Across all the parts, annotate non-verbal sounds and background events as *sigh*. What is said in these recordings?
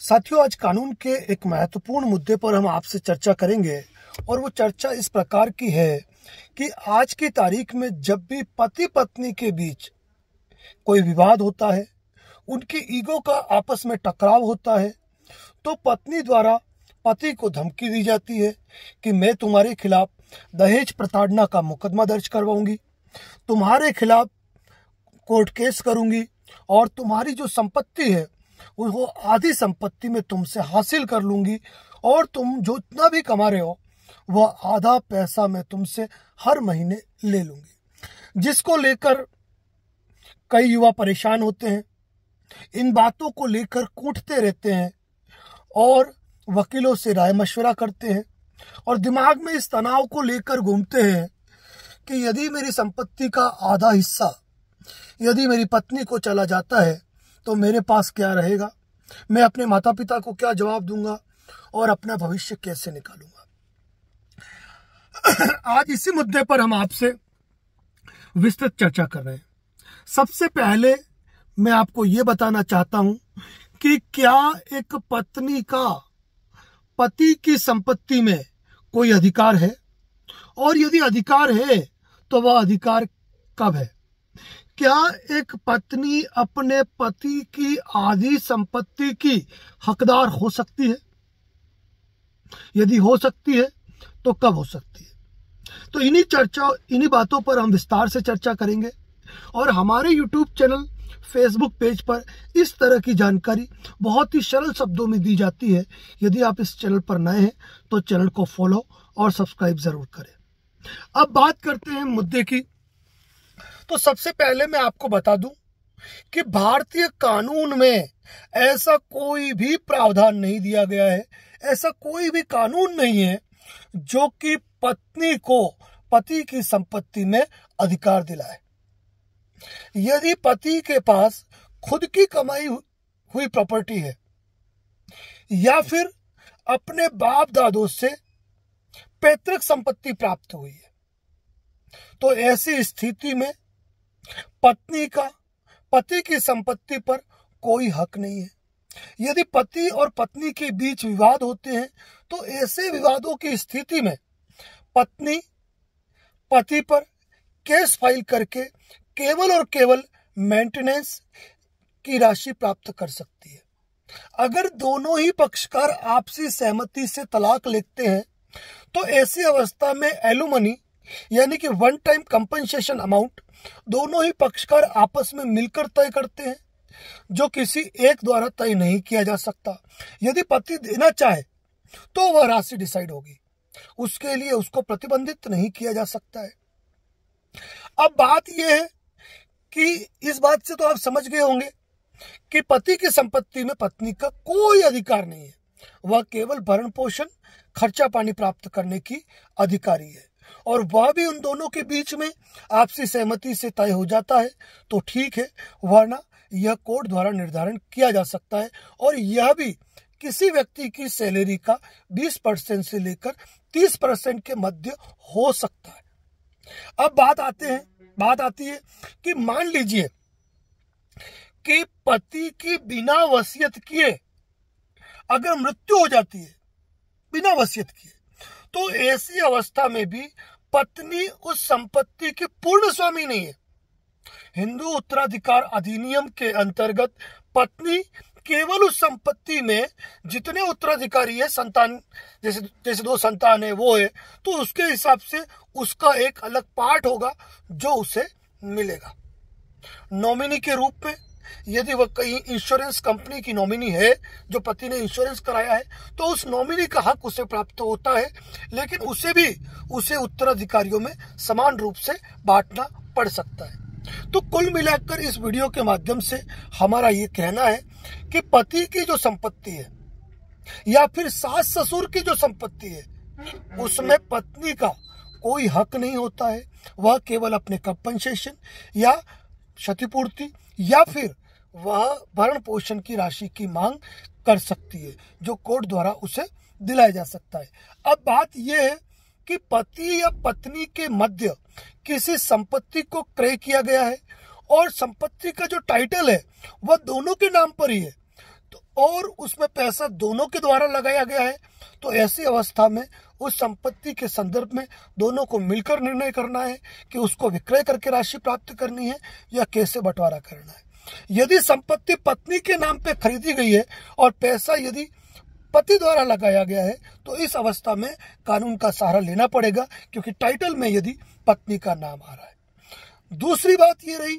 साथियों, आज कानून के एक महत्वपूर्ण मुद्दे पर हम आपसे चर्चा करेंगे और वो चर्चा इस प्रकार की है कि आज की तारीख में जब भी पति पत्नी के बीच कोई विवाद होता है, उनकी ईगो का आपस में टकराव होता है तो पत्नी द्वारा पति को धमकी दी जाती है कि मैं तुम्हारे खिलाफ दहेज प्रताड़ना का मुकदमा दर्ज करवाऊँगी, तुम्हारे खिलाफ कोर्ट केस करूँगी और तुम्हारी जो संपत्ति है वो आधी संपत्ति में तुमसे हासिल कर लूँगी, और तुम जो इतना भी कमा रहे हो वह आधा पैसा मैं तुमसे हर महीने ले लूँगी। जिसको लेकर कई युवा परेशान होते हैं, इन बातों को लेकर कूटते रहते हैं, और वकीलों से राय मशवरा करते हैं, और दिमाग में इस तनाव को लेकर घूमते हैं कि यदि मेरी संपत्ति का आधा हिस्सा, यदि मेरी पत्नी को चला जाता है तो मेरे पास क्या रहेगा? मैं अपने माता पिता को क्या जवाब दूँगा? और अपना भविष्य कैसे निकालूँगा? *clears throat* आज इसी मुद्दे पर हम आपसे विस्तृत चर्चा कर रहे हैं। सबसे पहले मैं आपको यह बताना चाहता हूँ कि क्या एक पत्नी का पति की संपत्ति में कोई अधिकार है? और यदि अधिकार है तो वह अधिकार कब है? क्या एक पत्नी अपने पति की आधी संपत्ति की हकदार हो सकती है? यदि हो सकती है तो कब हो सकती है? तो इन्हीं चर्चा, इन्हीं बातों पर हम विस्तार से चर्चा करेंगे और हमारे YouTube चैनल फेसबुक पेज पर इस तरह की जानकारी बहुत ही सरल शब्दों में दी जाती है। यदि आप इस चैनल पर नए हैं तो चैनल को फॉलो और सब्सक्राइब ज़रूर करें। अब बात करते हैं मुद्दे की। तो सबसे पहले मैं आपको बता दूँ कि भारतीय कानून में ऐसा कोई भी प्रावधान नहीं दिया गया है, ऐसा कोई भी कानून नहीं है जो कि पत्नी को, पति की संपत्ति में अधिकार दिलाए। यदि पति के पास खुद की कमाई हुई प्रॉपर्टी है, या फिर अपने बाप दादों से पैतृक संपत्ति प्राप्त हुई है तो ऐसी स्थिति में पत्नी का, पति की संपत्ति पर कोई हक नहीं है। यदि पति और पत्नी के बीच विवाद होते हैं तो ऐसे विवादों की स्थिति में पत्नी, पति पर केस फ़ाइल करके केवल और केवल मेंटेनेंस की राशि प्राप्त कर सकती है। अगर दोनों ही पक्षकार आपसी सहमति से तलाक लेते हैं तो ऐसी अवस्था में एलुमनी यानी कि वन टाइम कंपनसेशन अमाउंट दोनों ही पक्षकार आपस में मिलकर तय करते हैं, जो किसी एक द्वारा तय नहीं किया जा सकता। यदि पति देना चाहे तो वह राशि डिसाइड होगी। उसके लिए उसको प्रतिबंधित नहीं किया जा सकता है। अब बात यह है कि इस बात से तो आप समझ गए होंगे कि पति की संपत्ति में पत्नी का कोई अधिकार नहीं है। वह केवल भरण पोषण, खर्चा पानी प्राप्त करने की अधिकारी है। और वह भी उन दोनों के बीच में आपसी सहमति से तय हो जाता है। तो ठीक है, वरना यह कोर्ट द्वारा निर्धारण किया जा सकता है और यह भी किसी व्यक्ति की सैलरी का 20 परसेंट से लेकर 30 परसेंट के मध्य हो सकता है। अब बात आते हैं, बात आती है कि मान लीजिए कि पति की बिना वसीयत किए अगर मृत्यु हो जाती है, बिना वसीयत किए तो ऐसी अवस्था में भी पत्नी उस संपत्ति की पूर्ण स्वामी नहीं है। हिंदू उत्तराधिकार अधिनियम के अंतर्गत पत्नी केवल उस संपत्ति में जितने उत्तराधिकारी है, संतान, जैसे जैसे दो संतान है, वो है तो उसके हिसाब से उसका एक अलग पार्ट होगा जो उसे मिलेगा। नॉमिनी के रूप में यदि वह कहीं इंश्योरेंस कंपनी की नॉमिनी है, जो पति ने इंश्योरेंस कराया है तो उस नॉमिनी का हक उसे प्राप्त होता है, लेकिन उसे भी उसे उत्तराधिकारियों में समान रूप से बांटना पड़ सकता है। तो कुल मिलाकर इस वीडियो के माध्यम से हमारा ये कहना है कि पति की जो संपत्ति है, या फिर सास ससुर की जो संपत्ति है, उसमें पत्नी का कोई हक नहीं होता है। वह केवल अपने कंपनसेशन या क्षतिपूर्ति या फिर वह भरण पोषण की राशि की मांग कर सकती है, जो कोर्ट द्वारा उसे दिलाया जा सकता है। अब बात यह है कि पति या पत्नी के मध्य किसी संपत्ति को क्रय किया गया है और संपत्ति का जो टाइटल है, वह दोनों के नाम पर ही है। तो और उसमें पैसा दोनों के द्वारा लगाया गया है तो ऐसी अवस्था में उस संपत्ति के संदर्भ में दोनों को मिलकर निर्णय करना है कि उसको विक्रय करके राशि प्राप्त करनी है या कैसे बंटवारा करना है। यदि संपत्ति पत्नी के नाम पे खरीदी गई है और पैसा यदि पति द्वारा लगाया गया है तो इस अवस्था में कानून का सहारा लेना पड़ेगा क्योंकि टाइटल में यदि पत्नी का नाम आ रहा है। दूसरी बात ये रही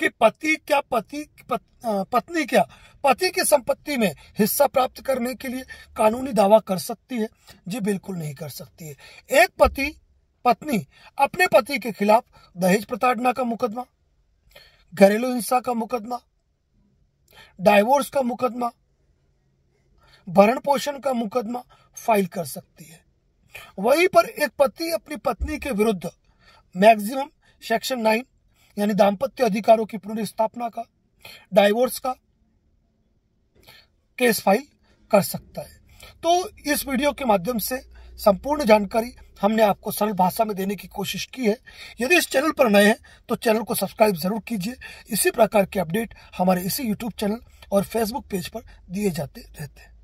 कि पति क्या पति पत, पत्नी क्या पति की संपत्ति में हिस्सा प्राप्त करने के लिए कानूनी दावा कर सकती है? जी बिल्कुल नहीं कर सकती है। एक पति पत्नी अपने पति के खिलाफ दहेज प्रताड़ना का मुकदमा घरेलू हिंसा का मुकदमा डाइवोर्स का मुकदमा, भरण पोषण का मुकदमा फ़ाइल कर सकती है। वहीं पर एक पति अपनी पत्नी के विरुद्ध मैक्सिमम सेक्शन नाइन यानी दाम्पत्य अधिकारों की पुनर्स्थापना का डाइवोर्स का केस फ़ाइल कर सकता है। तो इस वीडियो के माध्यम से संपूर्ण जानकारी हमने आपको सरल भाषा में देने की कोशिश की है। यदि इस चैनल पर नए हैं तो चैनल को सब्सक्राइब ज़रूर कीजिए। इसी प्रकार के अपडेट हमारे इसी यूट्यूब चैनल और फेसबुक पेज पर दिए जाते रहते हैं।